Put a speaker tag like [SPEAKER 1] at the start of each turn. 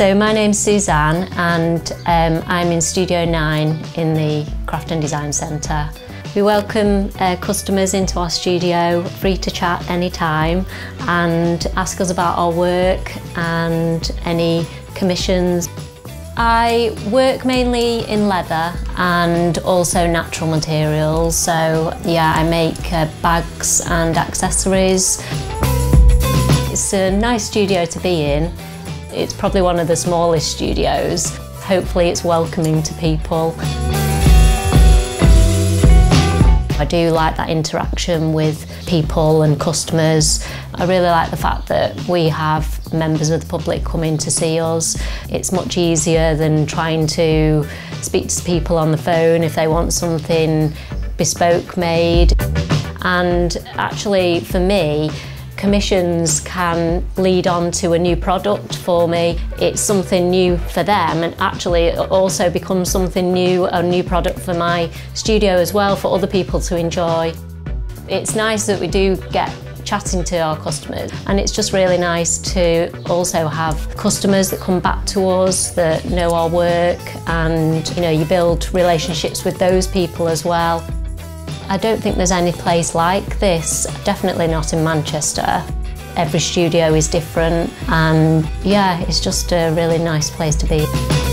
[SPEAKER 1] So my name's Suzanne and um, I'm in Studio 9 in the Craft and Design Centre. We welcome uh, customers into our studio, free to chat anytime and ask us about our work and any commissions. I work mainly in leather and also natural materials. So yeah, I make uh, bags and accessories. It's a nice studio to be in. It's probably one of the smallest studios. Hopefully it's welcoming to people. I do like that interaction with people and customers. I really like the fact that we have members of the public coming to see us. It's much easier than trying to speak to people on the phone if they want something bespoke made. And actually, for me, commissions can lead on to a new product for me. It's something new for them and actually it also becomes something new, a new product for my studio as well for other people to enjoy. It's nice that we do get chatting to our customers and it's just really nice to also have customers that come back to us that know our work and you know you build relationships with those people as well. I don't think there's any place like this, definitely not in Manchester. Every studio is different and yeah, it's just a really nice place to be.